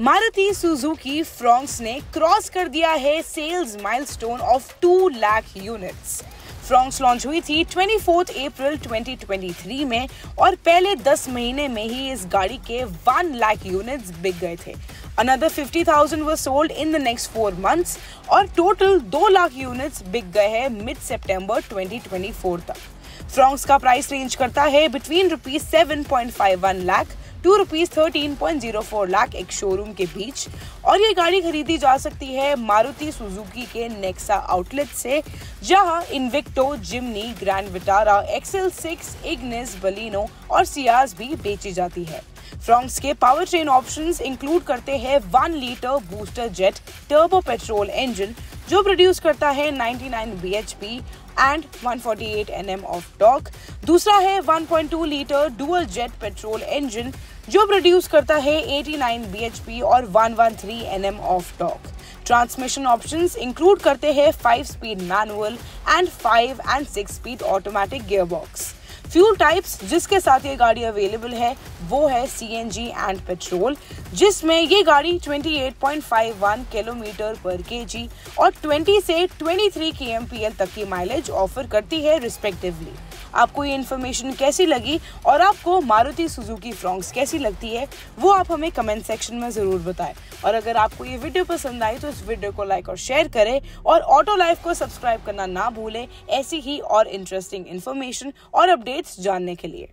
Maruti Suzuki Fronx ने cross कर दिया है sales milestone of two lakh units. Fronx launch हुई थी 24 अप्रैल 2023 में और पहले 10 महीने में ही इस गाड़ी के 1 लाख यूनिट्स बिक गए थे। Another 50,000 were sold in the next four months और टोटल 2 लाख यूनिट्स बिक गए हैं मिड सितंबर 2024 तक। फ्रॉन्क्स का प्राइस रेंज करता है between rupees seven lakh to rupees thirteen point zero four lakh ex showroom के बीच। और ये गाड़ी खरीदी जा सकती है मारुति सुजुकी के नेक्सा आउटलेट से, जहाँ Invicto, Jimny, Grand Vitara XL six, Ignis, Baleno और सियाज भी बेची जाती है। फ्रॉन्क्स के पावर ट्रेन ऑप्शंस इंक्लूड करते हैं one litre booster jet turbo petrol engine जो प्रोड्यूस करता है 99 bhp and 148 nm of torque दूसरा है 1.2 litre dual jet petrol engine जो प्रोड्यूस करता है 89 bhp और 113 nm of torque transmission options include करते हैं 5 speed manual and 5 and 6 speed automatic gearbox fuel types जिसके साथ ये गाड़ी अवेलेबल है, वो है C N G and petrol जिसमें ये गाड़ी 28.51 किलोमीटर पर केजी और 20 से 23 के तक की माइलेज ऑफ़र करती है रिस्पेक्टिवली आपको ये इन्फॉर्मेशन कैसी लगी और आपको मारुति सुजुकी फ्रॉन्ग्स कैसी लगती है, वो आप हमें कमेंट सेक्शन में ज़रूर बताएँ। और अगर आपको ये वीडियो पसंद आई तो इस वीडियो को लाइक और शेयर करें और ऑटो लाइफ को सब्सक्राइब करना ना भूलें। ऐसी ही और इंटरेस्टिंग इन्फॉर्मेशन और अपडेट्स जानने के लिए।